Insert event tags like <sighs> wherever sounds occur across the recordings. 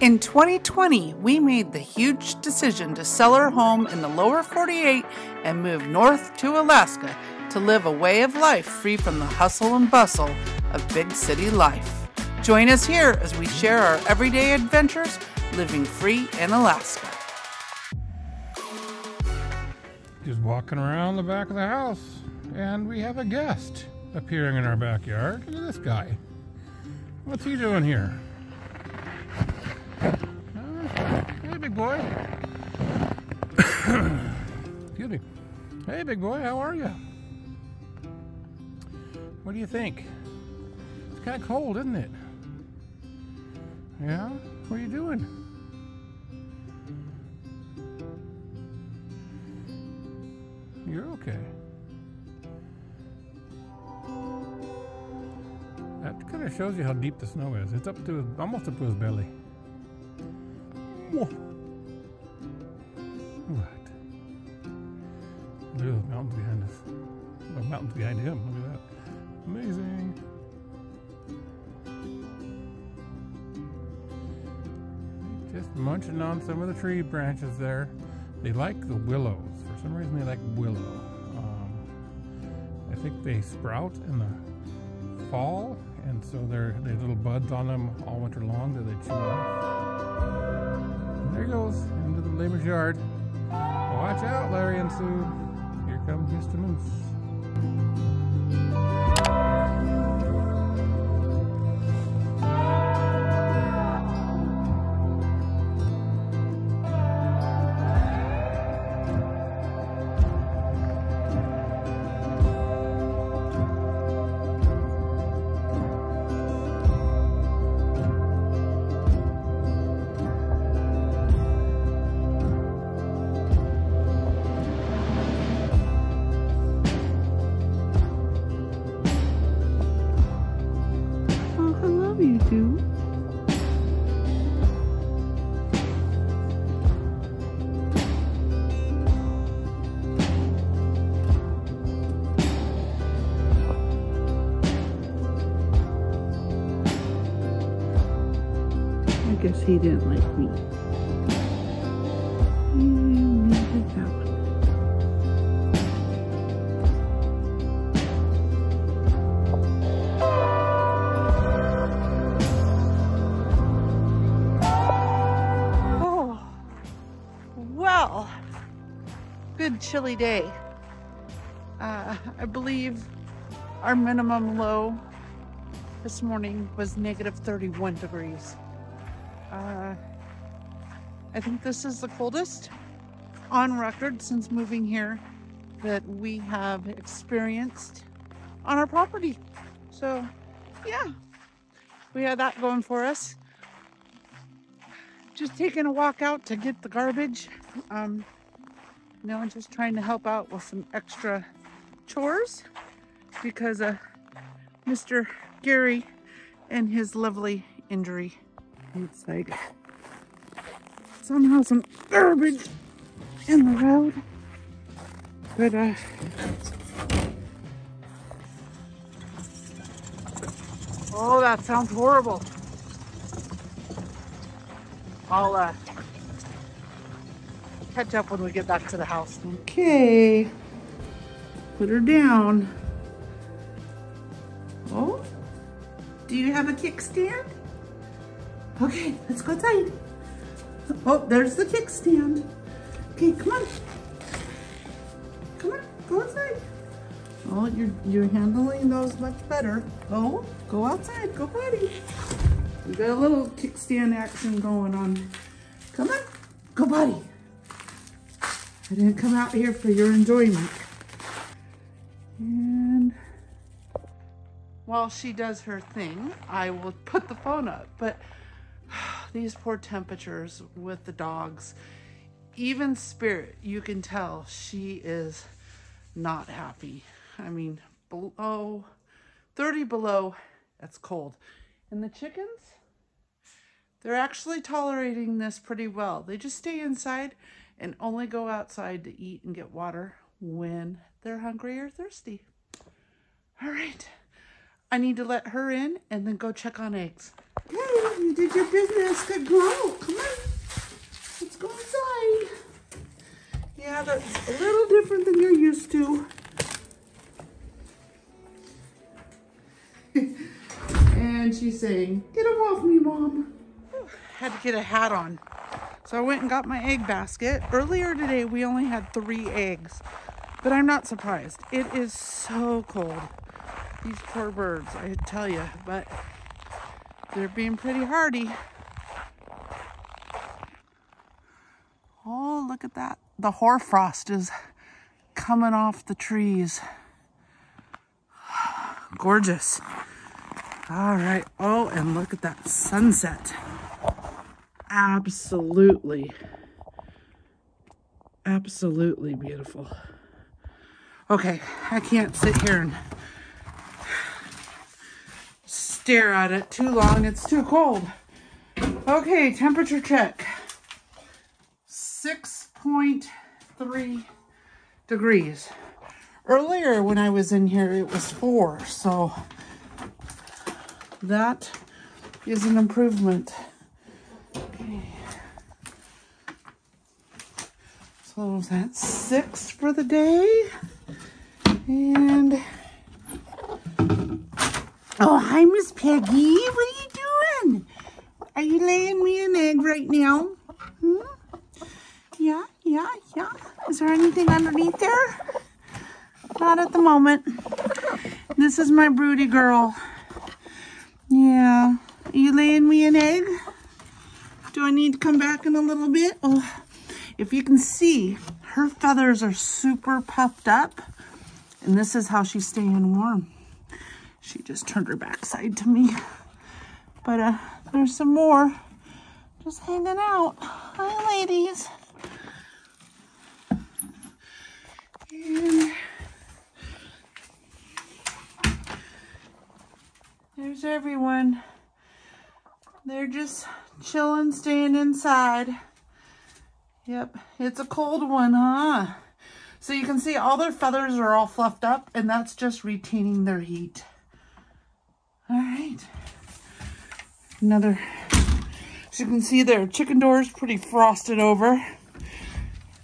In 2020, we made the huge decision to sell our home in the lower 48 and move north to Alaska to live a way of life free from the hustle and bustle of big city life. Join us here as we share our everyday adventures living free in Alaska. Just walking around the back of the house, and we have a guest appearing in our backyard. Look at this guy. What's he doing here? Hey, big boy. Excuse me. Hey, big boy, how are you? What do you think? It's kind of cold, isn't it? Yeah? What are you doing? You're okay. That kind of shows you how deep the snow is. It's up to almost up to his belly. What? Look at those mountains behind us. The mountains behind him. Look at that. Amazing. Just munching on some of the tree branches there. They like the willows. For some reason, they like willow. Um, I think they sprout in the fall, and so they're they little buds on them all winter long that they chew off. There he goes into the neighbor's yard. Watch out, Larry and Sue. Here comes Mr. Moose. He didn't like me. Oh, well, good chilly day. Uh, I believe our minimum low this morning was negative 31 degrees. Uh, I think this is the coldest on record since moving here that we have experienced on our property. So, yeah, we had that going for us just taking a walk out to get the garbage. Um, you know, just trying to help out with some extra chores because uh, Mr. Gary and his lovely injury. It's like somehow some garbage in the road. But uh Oh, that sounds horrible. I'll uh, catch up when we get back to the house. Okay. Put her down. Oh, do you have a kickstand? Okay, let's go outside. Oh, there's the kickstand. Okay, come on. Come on, go outside. Oh, you're you're handling those much better. Go, go outside, go buddy. We got a little kickstand action going on. Come on, go buddy. I didn't come out here for your enjoyment. And while she does her thing, I will put the phone up. But these poor temperatures with the dogs, even Spirit, you can tell she is not happy. I mean, below 30 below, that's cold. And the chickens, they're actually tolerating this pretty well. They just stay inside and only go outside to eat and get water when they're hungry or thirsty. All right. I need to let her in and then go check on eggs. Okay, you did your business. Good girl. Come on. Let's go inside. Yeah, that's a little different than you're used to. <laughs> and she's saying, get him off me, Mom. Had to get a hat on. So I went and got my egg basket. Earlier today, we only had three eggs, but I'm not surprised. It is so cold. These poor birds, I tell you, but they're being pretty hardy. Oh, look at that. The hoarfrost is coming off the trees. <sighs> Gorgeous. All right. Oh, and look at that sunset. Absolutely, absolutely beautiful. Okay, I can't sit here and stare at it too long. It's too cold. Okay, temperature check. 6.3 degrees. Earlier when I was in here, it was four, so that is an improvement. Okay. So that's six for the day. And oh, hi, Miss Peggy. What are you doing? Are you laying me an egg right now? Hmm? Yeah, yeah, yeah. Is there anything underneath there? Not at the moment. This is my broody girl. Yeah. Are you laying me an egg? Do I need to come back in a little bit? Oh, if you can see, her feathers are super puffed up. And this is how she's staying warm. She just turned her backside to me. But uh, there's some more just hanging out. Hi, ladies. And there's everyone. They're just chilling, staying inside. Yep, it's a cold one, huh? So you can see all their feathers are all fluffed up and that's just retaining their heat. All right. Another, as you can see their chicken door is pretty frosted over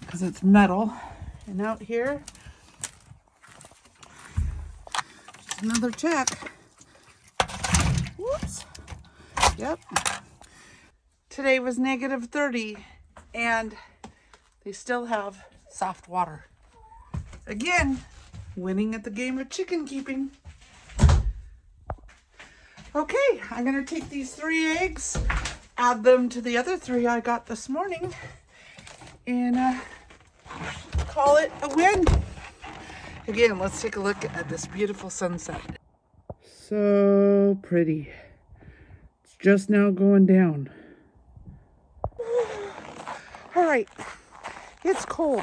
because it's metal. And out here, another check. Whoops. Yep. Today was negative 30 and they still have soft water. Again, winning at the game of chicken keeping. Okay, I'm gonna take these three eggs, add them to the other three I got this morning, and uh, call it a win. Again, let's take a look at this beautiful sunset. So pretty. It's just now going down. <sighs> All right, it's cold.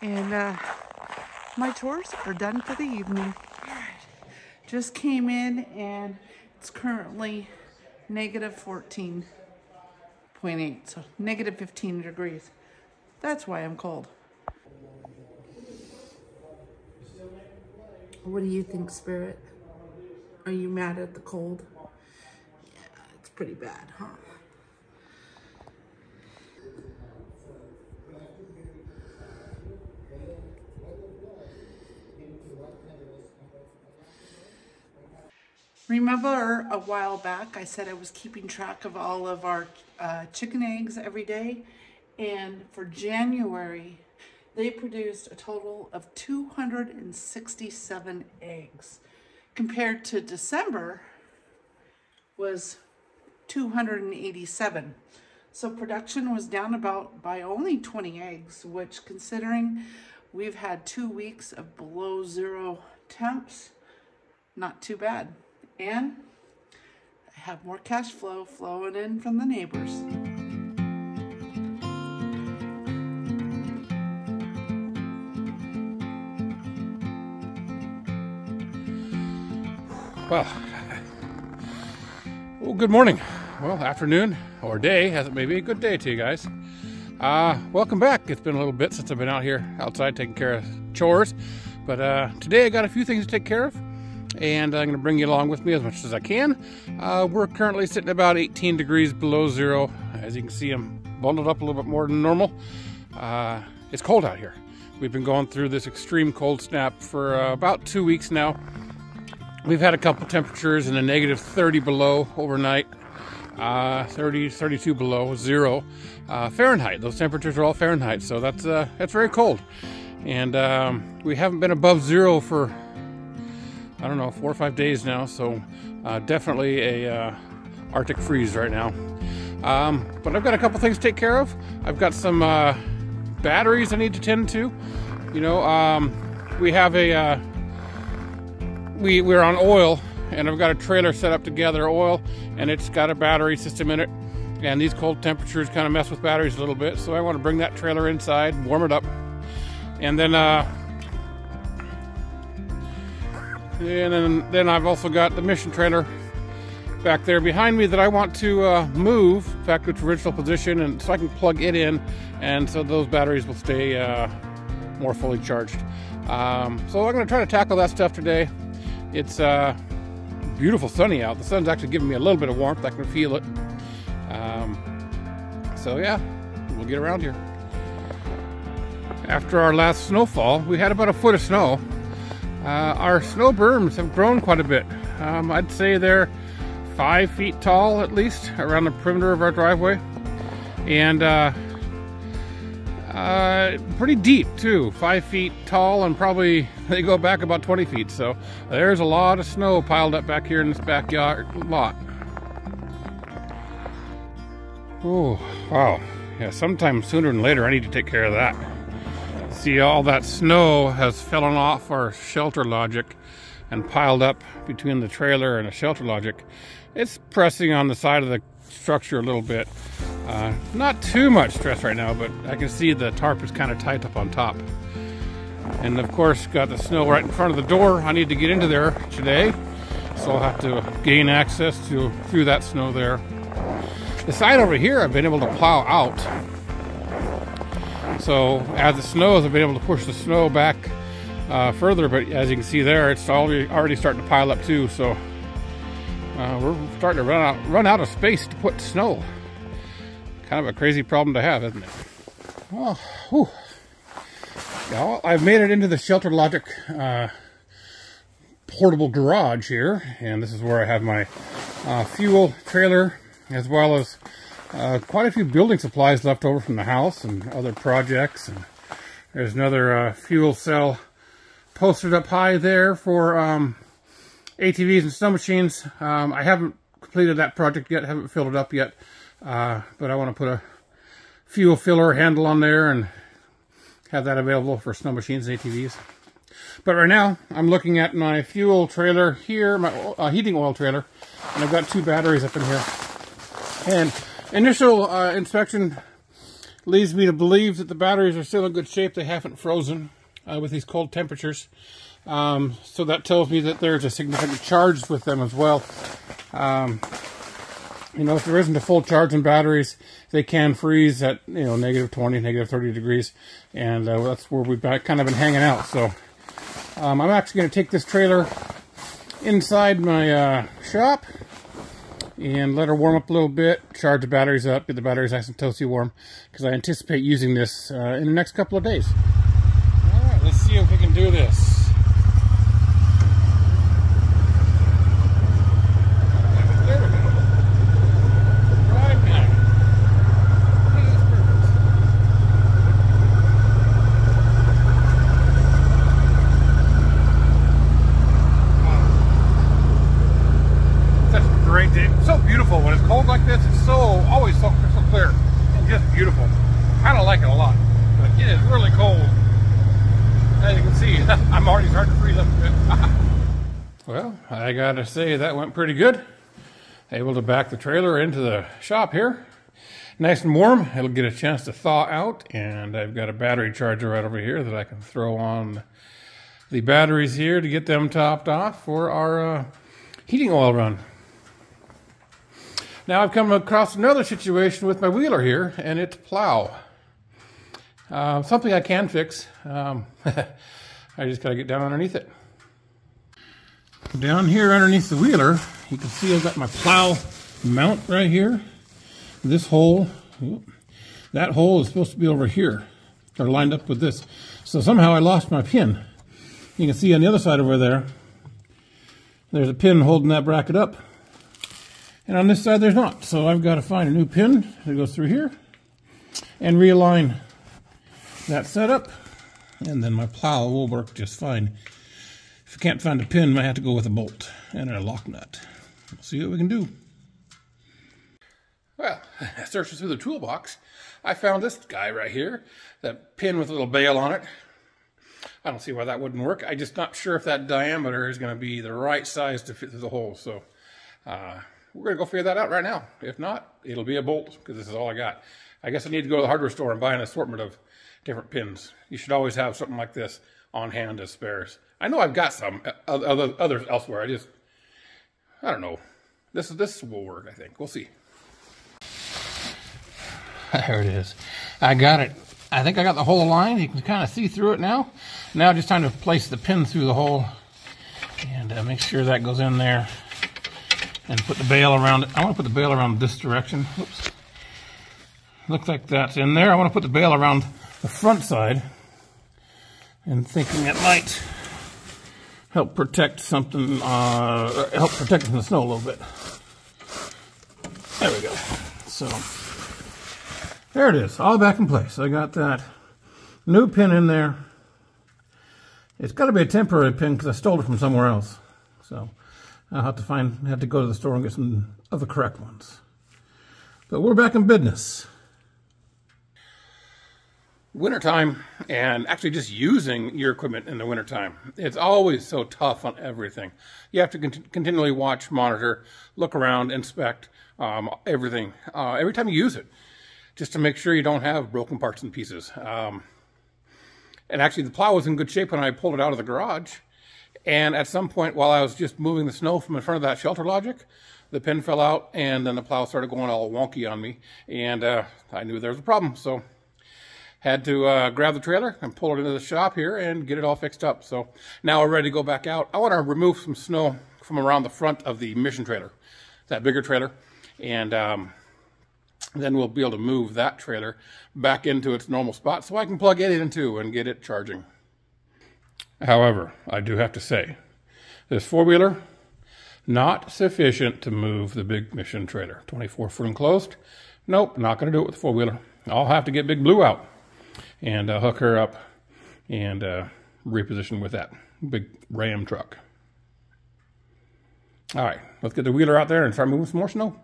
And uh, my chores are done for the evening. Just came in and it's currently negative 14.8, so negative 15 degrees. That's why I'm cold. What do you think, Spirit? Are you mad at the cold? Yeah, it's pretty bad, huh? Remember a while back I said I was keeping track of all of our uh, chicken eggs every day? And for January they produced a total of 267 eggs. Compared to December was 287. So production was down about by only 20 eggs, which considering we've had two weeks of below zero temps, not too bad and I have more cash flow flowing in from the neighbors. Well, well, good morning. Well, afternoon or day, as it may be. A good day to you guys. Uh, welcome back. It's been a little bit since I've been out here outside taking care of chores, but uh, today I got a few things to take care of and I'm going to bring you along with me as much as I can. Uh, we're currently sitting about 18 degrees below zero. As you can see, I'm bundled up a little bit more than normal. Uh, it's cold out here. We've been going through this extreme cold snap for uh, about two weeks now. We've had a couple temperatures in the negative 30 below overnight, uh, 30, 32 below zero uh, Fahrenheit. Those temperatures are all Fahrenheit, so that's uh, that's very cold. And um, we haven't been above zero for I don't know four or five days now, so uh, definitely a uh, Arctic freeze right now. Um, but I've got a couple things to take care of. I've got some uh, batteries I need to tend to. You know, um, we have a uh, we we're on oil, and I've got a trailer set up to gather oil, and it's got a battery system in it. And these cold temperatures kind of mess with batteries a little bit, so I want to bring that trailer inside, warm it up, and then uh, and then then I've also got the mission trailer back there behind me that I want to uh, move back to its original position and so I can plug it in and so those batteries will stay uh, more fully charged. Um, so I'm going to try to tackle that stuff today. It's uh, beautiful sunny out. The sun's actually giving me a little bit of warmth. I can feel it. Um, so yeah, we'll get around here. After our last snowfall, we had about a foot of snow. Uh, our snow berms have grown quite a bit. Um, I'd say they're five feet tall at least around the perimeter of our driveway. And uh, uh, pretty deep too, five feet tall and probably <laughs> they go back about 20 feet. So there's a lot of snow piled up back here in this backyard lot. Oh, wow. Yeah, sometime sooner than later I need to take care of that. See, all that snow has fallen off our shelter logic and piled up between the trailer and the shelter logic. It's pressing on the side of the structure a little bit. Uh, not too much stress right now, but I can see the tarp is kind of tight up on top. And of course, got the snow right in front of the door. I need to get into there today, so I'll have to gain access to through that snow there. The side over here, I've been able to plow out. So as it snows, I've been able to push the snow back uh, further, but as you can see there, it's already, already starting to pile up too. So uh, we're starting to run out, run out of space to put snow. Kind of a crazy problem to have, isn't it? Well, I've made it into the Shelter Logic uh, portable garage here, and this is where I have my uh, fuel trailer, as well as uh, quite a few building supplies left over from the house and other projects. And there's another uh, fuel cell posted up high there for um, ATVs and snow machines. Um, I haven't completed that project yet, haven't filled it up yet, uh, but I want to put a fuel filler handle on there and have that available for snow machines and ATVs. But right now, I'm looking at my fuel trailer here, my uh, heating oil trailer, and I've got two batteries up in here. And initial uh, inspection leads me to believe that the batteries are still in good shape. They haven't frozen uh, with these cold temperatures. Um, so that tells me that there's a significant charge with them as well. Um, you know, if there isn't a full charge in batteries, they can freeze at, you know, negative 20, negative 30 degrees. And uh, that's where we've kind of been hanging out. So um, I'm actually going to take this trailer inside my uh, shop and let her warm up a little bit, charge the batteries up, get the batteries nice and toasty warm, because I anticipate using this uh, in the next couple of days. All right, let's see if we can do this. I gotta say that went pretty good. Able to back the trailer into the shop here. Nice and warm. It'll get a chance to thaw out. And I've got a battery charger right over here that I can throw on the batteries here to get them topped off for our uh, heating oil run. Now I've come across another situation with my wheeler here, and it's plow. Uh, something I can fix. Um, <laughs> I just got to get down underneath it. Down here underneath the wheeler, you can see I've got my plow mount right here. This hole, that hole is supposed to be over here, or lined up with this. So somehow I lost my pin. You can see on the other side over there, there's a pin holding that bracket up. And on this side, there's not. So I've got to find a new pin that goes through here and realign that setup. And then my plow will work just fine. I can't find a pin, I have to go with a bolt and a lock nut. We'll see what we can do. Well, <laughs> searching through the toolbox, I found this guy right here, that pin with a little bail on it. I don't see why that wouldn't work. I'm just not sure if that diameter is going to be the right size to fit through the hole. So uh, we're going to go figure that out right now. If not, it'll be a bolt because this is all I got. I guess I need to go to the hardware store and buy an assortment of different pins. You should always have something like this on hand as spares. I know I've got some uh, other others elsewhere. I just, I don't know. This this will work. I think we'll see. <laughs> There it is. I got it. I think I got the hole aligned. You can kind of see through it now. Now just time to place the pin through the hole and uh, make sure that goes in there and put the bail around it. I want to put the bail around this direction. Oops. Looks like that's in there. I want to put the bail around the front side and thinking it might help protect something, uh, help protect from the snow a little bit. There we go. So, there it is, all back in place. I got that new pin in there. It's got to be a temporary pin because I stole it from somewhere else. So, I'll have to find, have to go to the store and get some of the correct ones. But we're back in business wintertime and actually just using your equipment in the wintertime. It's always so tough on everything. You have to cont continually watch, monitor, look around, inspect um, everything uh, every time you use it, just to make sure you don't have broken parts and pieces. Um, and actually, the plow was in good shape when I pulled it out of the garage. And at some point, while I was just moving the snow from in front of that shelter logic, the pin fell out, and then the plow started going all wonky on me, and uh, I knew there was a problem. So had to uh, grab the trailer and pull it into the shop here and get it all fixed up. So now we're ready to go back out. I want to remove some snow from around the front of the mission trailer, that bigger trailer. And um, then we'll be able to move that trailer back into its normal spot so I can plug it into and get it charging. However, I do have to say, this four-wheeler, not sufficient to move the big mission trailer. 24 foot enclosed. Nope, not going to do it with the four-wheeler. I'll have to get Big Blue out and uh, hook her up and uh, reposition with that big Ram truck. All right, let's get the wheeler out there and start moving some more snow.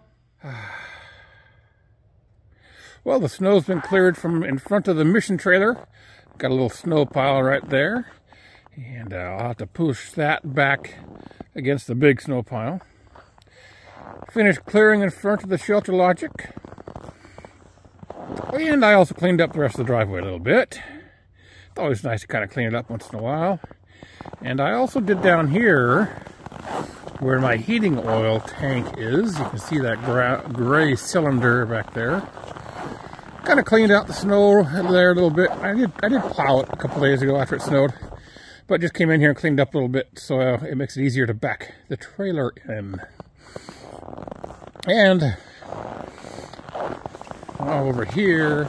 <sighs> Well, the snow's been cleared from in front of the mission trailer. Got a little snow pile right there. And uh, I'll have to push that back against the big snow pile. Finished clearing in front of the shelter logic. And I also cleaned up the rest of the driveway a little bit. It's always nice to kind of clean it up once in a while. And I also did down here, where my heating oil tank is. You can see that gray cylinder back there. Kind of cleaned out the snow there a little bit. I did I did plow it a couple days ago after it snowed. But just came in here and cleaned up a little bit so it makes it easier to back the trailer in. And over here.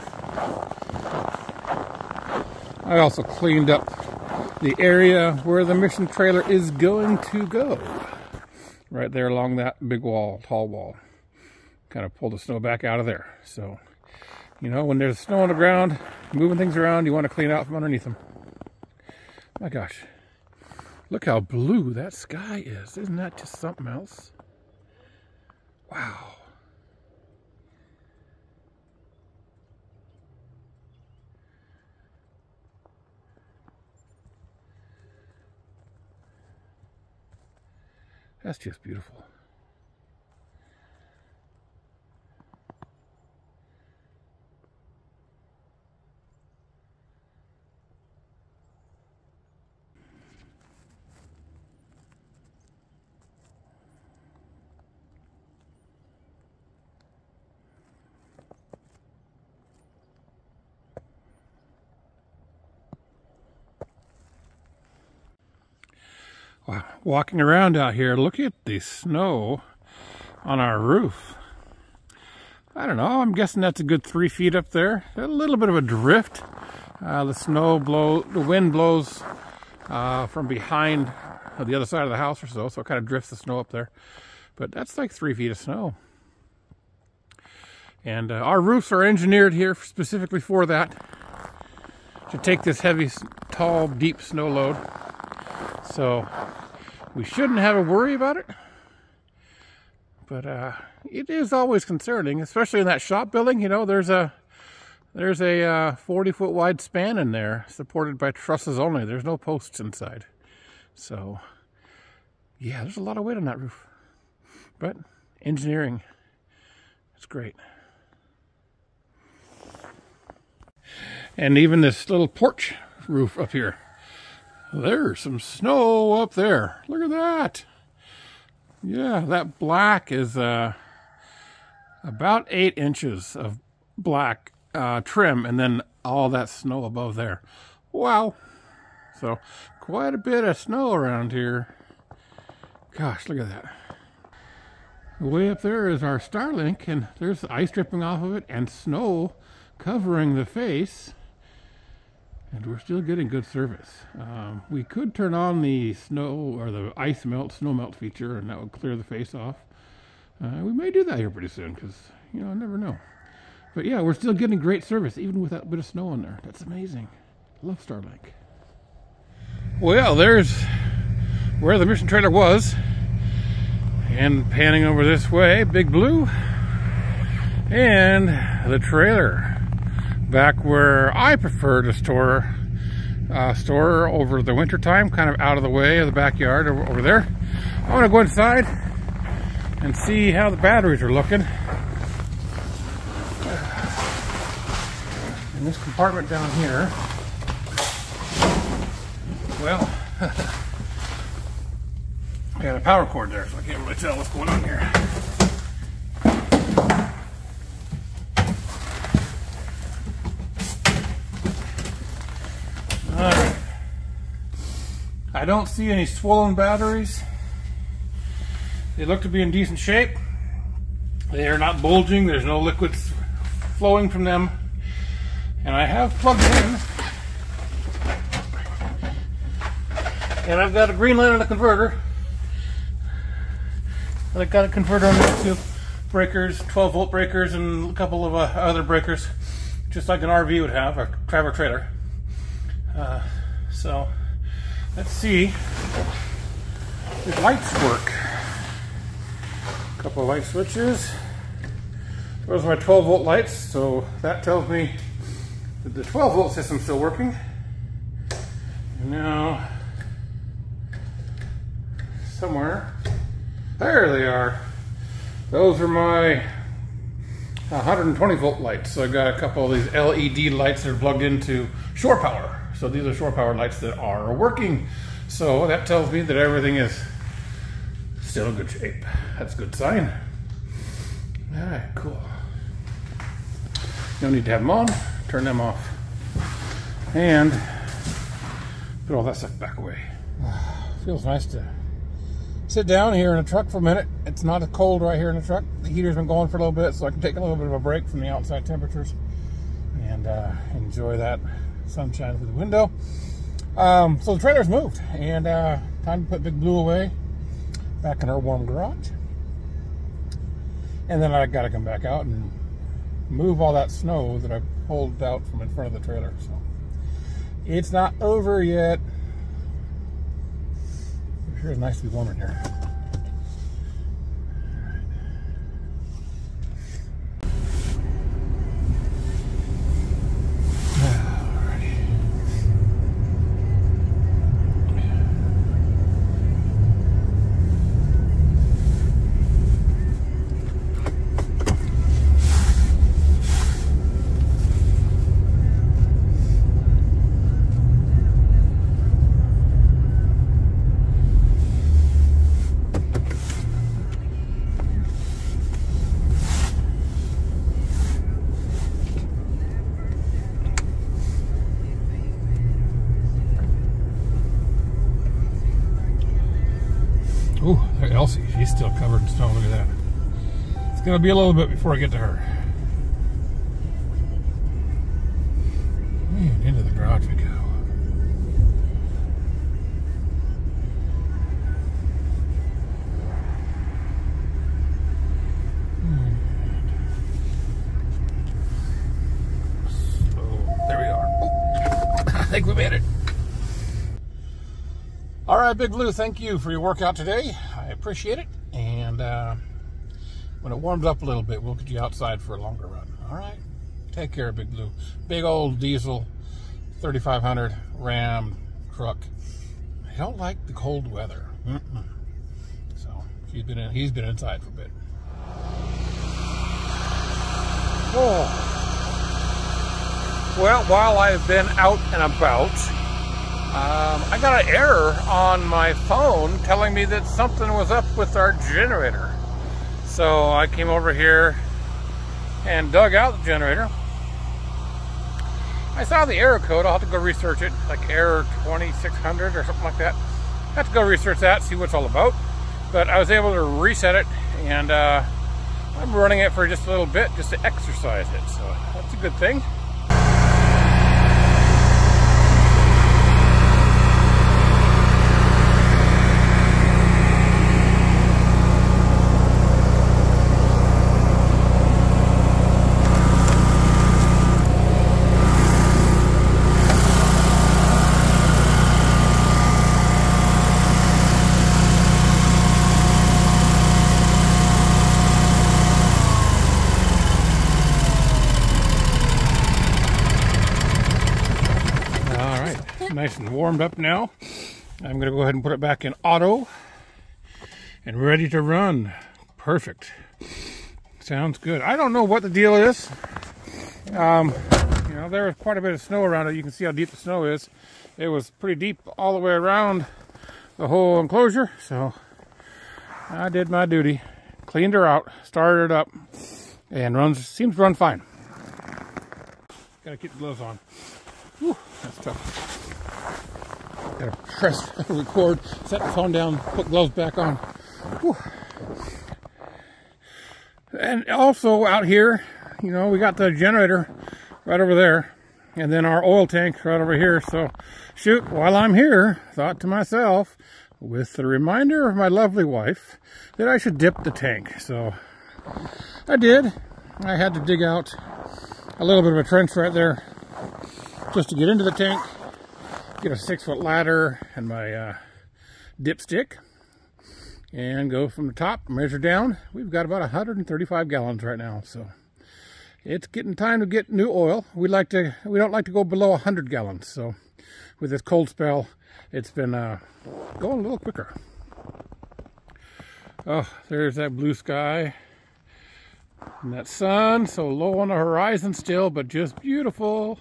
I also cleaned up the area where the mission trailer is going to go. Right there along that big wall, tall wall. Kind of pull the snow back out of there. So, you know, when there's snow on the ground, moving things around, you want to clean out from underneath them. My gosh. Look how blue that sky is. Isn't that just something else? Wow. That's just beautiful. Walking around out here, look at the snow on our roof. I don't know, I'm guessing that's a good three feet up there. A little bit of a drift. Uh, the snow blow, the wind blows uh, from behind the other side of the house or so, so it kind of drifts the snow up there. But that's like three feet of snow. And uh, our roofs are engineered here specifically for that. To take this heavy, tall, deep snow load. So we shouldn't have a worry about it. But uh, it is always concerning, especially in that shop building. You know, there's a there's a uh, 40 foot wide span in there, supported by trusses only. There's no posts inside. So, yeah, there's a lot of weight on that roof. But engineering, it's great. And even this little porch roof up here. There's some snow up there. Look at that. Yeah, that black is uh, about eight inches of black uh, trim and then all that snow above there. Wow. So quite a bit of snow around here. Gosh, look at that. Way up there is our Starlink and there's ice dripping off of it and snow covering the face and we're still getting good service. Um, we could turn on the snow or the ice melt, snow melt feature, and that would clear the face off. Uh, we may do that here pretty soon because, you know, I never know. But yeah, we're still getting great service even with that bit of snow in there. That's amazing. Love Starlink. Well, there's where the mission trailer was. And panning over this way, Big Blue. And the trailer back where I prefer to store uh, store over the winter time, kind of out of the way of the backyard over, over there. I want to go inside and see how the batteries are looking. <sighs> In this compartment down here, well, <laughs> I got a power cord there, so I can't really tell what's going on here. I don't see any swollen batteries. They look to be in decent shape. They are not bulging. There's no liquids flowing from them. And I have plugged in. And I've got a green light on the converter. I've got a converter on these two breakers, 12 volt breakers, and a couple of uh, other breakers, just like an RV would have, a travel trailer. Uh, so Let's see if lights work. A couple of light switches. Those are my 12 volt lights, so that tells me that the 12 volt system's still working. And now, somewhere, there they are. Those are my 120 volt lights. So I got a couple of these LED lights that are plugged into shore power. So these are shore power lights that are working. So that tells me that everything is still in good shape. That's a good sign. All right, cool. No need to have them on. Turn them off. And put all that stuff back away. Feels nice to sit down here in a truck for a minute. It's not as cold right here in the truck. The heater's been going for a little bit, so I can take a little bit of a break from the outside temperatures and uh, enjoy that sunshine through the window. Um, so the trailer's moved, and uh, time to put Big Blue away back in our warm garage. And then I got to come back out and move all that snow that I pulled out from in front of the trailer. So it's not over yet. It sure is nice to be warm in here. Going to be a little bit before I get to her. And into the garage we go. So, there we are. <coughs> I think we made it. All right, Big Blue, thank you for your workout today. I appreciate it. And uh, when it warms up a little bit, we'll get you outside for a longer run. All right? Take care, Big Blue. Big old diesel 3500 Ram truck. I don't like the cold weather. Mm -mm. So he's been in, he's been inside for a bit. Oh. Well, while I've been out and about, um, I got an error on my phone telling me that something was up with our generator. So I came over here and dug out the generator. I saw the error code. I'll have to go research it, like error 2600 or something like that. I have to go research that, see what it's all about. But I was able to reset it, and uh, I'm running it for just a little bit just to exercise it. So that's a good thing. nice and warmed up now. I'm going to go ahead and put it back in auto and ready to run. Perfect. Sounds good. I don't know what the deal is. Um, you know, there was quite a bit of snow around it. You can see how deep the snow is. It was pretty deep all the way around the whole enclosure. So I did my duty. Cleaned her out, started it up, and runs seems to run fine. Gotta keep the gloves on. Whew, that's tough. Gotta press record, set the phone down, put gloves back on. Whew. And also out here, you know, we got the generator right over there, and then our oil tank right over here. So, shoot, while I'm here, thought to myself, with the reminder of my lovely wife, that I should dip the tank. So, I did. I had to dig out a little bit of a trench right there just to get into the tank get a six foot ladder and my uh, dipstick and go from the top, measure down. We've got about 135 gallons right now, so it's getting time to get new oil. We like to, we don't like to go below 100 gallons, so with this cold spell, it's been uh, going a little quicker. Oh, there's that blue sky and that sun, so low on the horizon still, but just beautiful.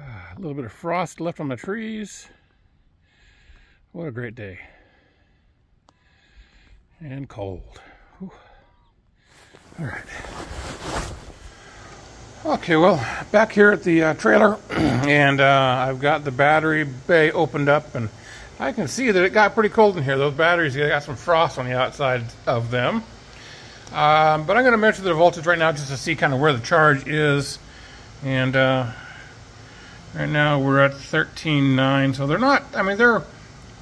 A little bit of frost left on the trees. What a great day. And cold. Whew. All right. Okay, well, back here at the uh, trailer, <clears throat> and uh, I've got the battery bay opened up, and I can see that it got pretty cold in here. Those batteries got some frost on the outside of them. Um, but I'm going to measure the voltage right now just to see kind of where the charge is. And uh, Right now we're at 13.9, so they're not, I mean, they're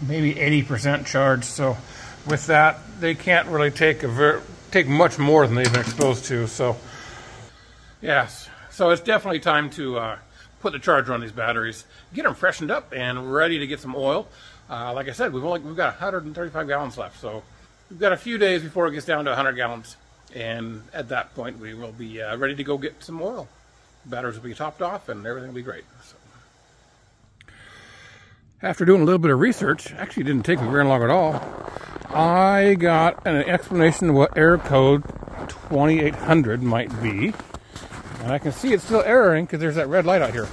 maybe 80% charged, so with that, they can't really take a ver take much more than they've been exposed to, so yes. So it's definitely time to uh, put the charger on these batteries, get them freshened up and ready to get some oil. Uh, like I said, we've only we've got 135 gallons left, so we've got a few days before it gets down to 100 gallons, and at that point we will be uh, ready to go get some oil. Batteries will be topped off and everything will be great. After doing a little bit of research, actually didn't take me very long at all, I got an explanation of what error code 2800 might be. And I can see it's still erroring because there's that red light out here.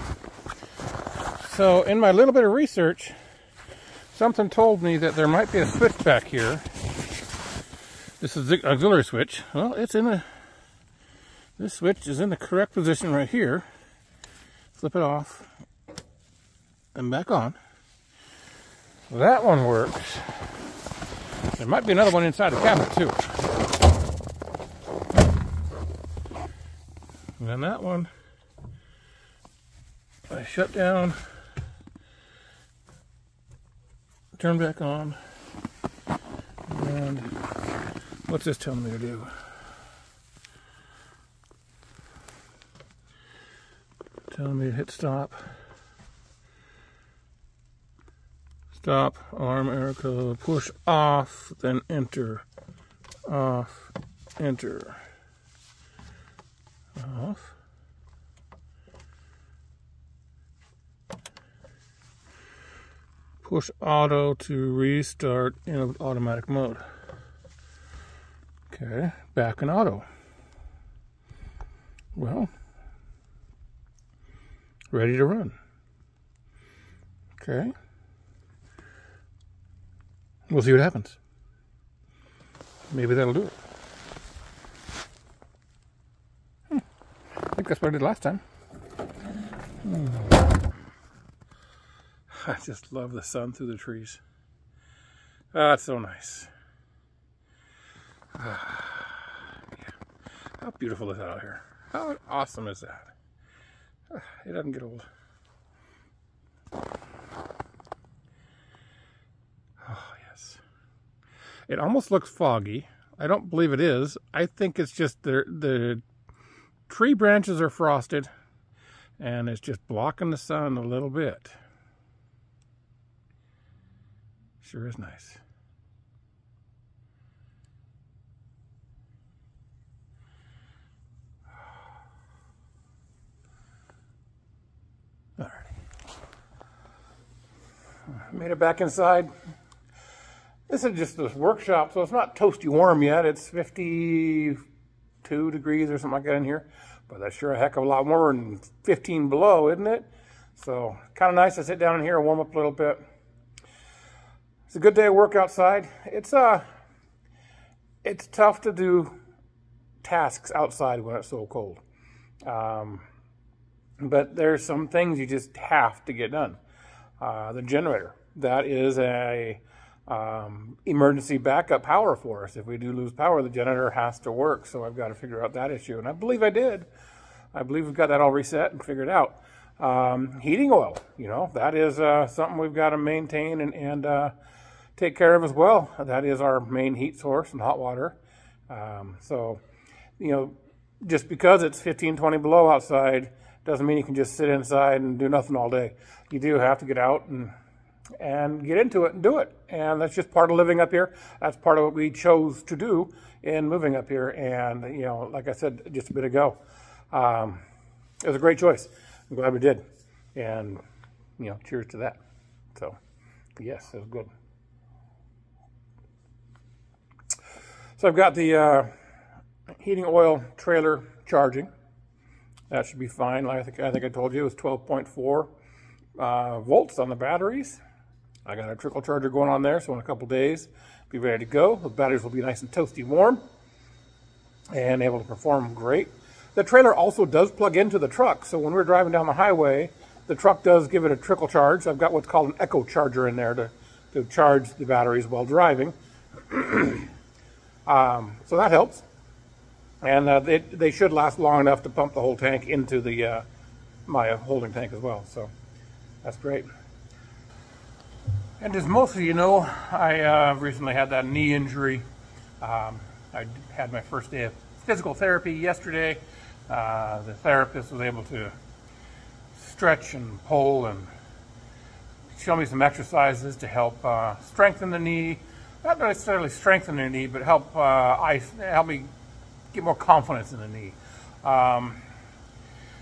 So in my little bit of research, something told me that there might be a switch back here. This is the auxiliary switch. Well, it's in the, this switch is in the correct position right here. Flip it off and back on. That one works. There might be another one inside the cabinet too. And then that one, I shut down, turn back on, and what's this telling me to do? Telling me to hit stop. Stop, arm, Erica, push off, then enter. Off, enter. Off. Push auto to restart in automatic mode. Okay, back in auto. Well, ready to run. Okay. We'll see what happens. Maybe that'll do it. Hmm. I think that's what I did last time. Hmm. I just love the sun through the trees. Ah, it's so nice. Ah, yeah. How beautiful is that out here? How awesome is that? Ah, it doesn't get old. Oh, yes. It almost looks foggy. I don't believe it is. I think it's just the, the tree branches are frosted and it's just blocking the sun a little bit. Sure is nice. Alrighty. Made it back inside. This is just this workshop, so it's not toasty warm yet. It's 52 degrees or something like that in here. But that's sure a heck of a lot more than 15 below, isn't it? So kind of nice to sit down in here and warm up a little bit. It's a good day of work outside. It's uh, it's tough to do tasks outside when it's so cold. Um, but there's some things you just have to get done. Uh, the generator, that is a um, emergency backup power for us. If we do lose power, the generator has to work. So I've got to figure out that issue. And I believe I did. I believe we've got that all reset and figured out. Um, heating oil, you know, that is uh, something we've got to maintain and, and uh, take care of as well. That is our main heat source and hot water. Um, so, you know, just because it's 15, 20 below outside doesn't mean you can just sit inside and do nothing all day. You do have to get out and and get into it and do it. And that's just part of living up here. That's part of what we chose to do in moving up here. And, you know, like I said just a bit ago, um, it was a great choice. I'm glad we did. And, you know, cheers to that. So, yes, it was good. So I've got the uh, heating oil trailer charging. That should be fine. Like I think I think I told you it was 12.4 uh, volts on the batteries. I got a trickle charger going on there, so in a couple days, be ready to go. The batteries will be nice and toasty warm and able to perform great. The trailer also does plug into the truck, so when we're driving down the highway, the truck does give it a trickle charge. I've got what's called an echo charger in there to, to charge the batteries while driving. <clears throat> um, so that helps. And uh, they, they should last long enough to pump the whole tank into the uh, my holding tank as well. So that's great. And as most of you know, I uh, recently had that knee injury. Um, I had my first day of physical therapy yesterday. Uh, the therapist was able to stretch and pull and show me some exercises to help uh, strengthen the knee. Not necessarily strengthen the knee, but help uh, help me get more confidence in the knee. Um,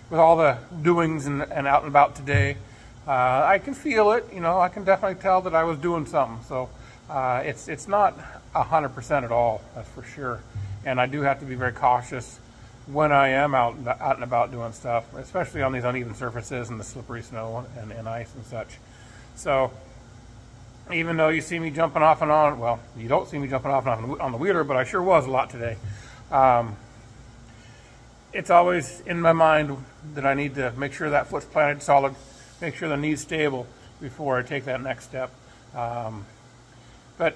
with all the doings and, and out and about today, uh, I can feel it. You know, I can definitely tell that I was doing something. So uh, it's it's not hundred percent at all. That's for sure. And I do have to be very cautious when I am out out and about doing stuff, especially on these uneven surfaces and the slippery snow and, and ice and such. So even though you see me jumping off and on, well, you don't see me jumping off and on on the wheeler, but I sure was a lot today. Um, it's always in my mind that I need to make sure that foot's planted solid make sure the knee's stable before I take that next step. Um, but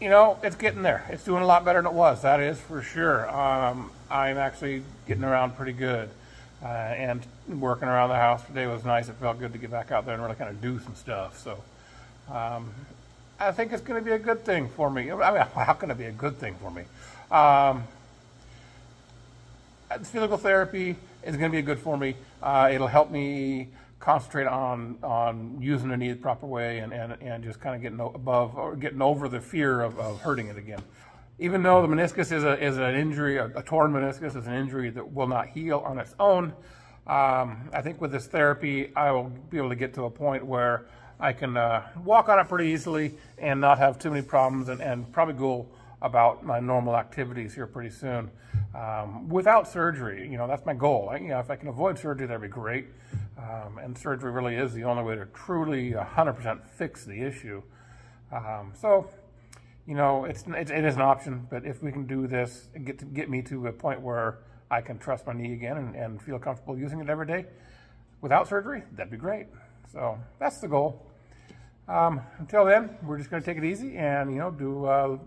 you know, it's getting there. It's doing a lot better than it was. That is for sure. Um, I'm actually getting around pretty good. Uh, and working around the house today was nice. It felt good to get back out there and really kind of do some stuff. So um, I think it's going to be a good thing for me. I mean, <laughs> how can it be a good thing for me? Um, physical therapy is going to be good for me. Uh, it'll help me concentrate on on using the knee the proper way and, and, and just kind of getting above or getting over the fear of, of hurting it again. Even though the meniscus is, a, is an injury, a, a torn meniscus is an injury that will not heal on its own, um, I think with this therapy, I will be able to get to a point where I can uh, walk on it pretty easily and not have too many problems and, and probably go about my normal activities here pretty soon um, without surgery. You know, that's my goal. I, you know, if I can avoid surgery, that'd be great. Um, and surgery really is the only way to truly 100% fix the issue. Um, so, you know, it's, it, it is an option, but if we can do this and get get me to a point where I can trust my knee again and, and feel comfortable using it every day without surgery, that'd be great. So that's the goal. Um, until then, we're just going to take it easy and, you know, do uh,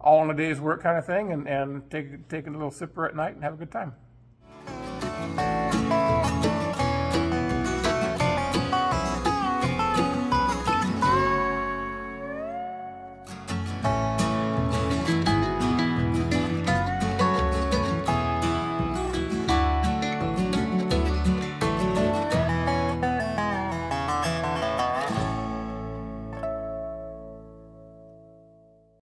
all in a day's work kind of thing and, and take, take a little sipper at night and have a good time.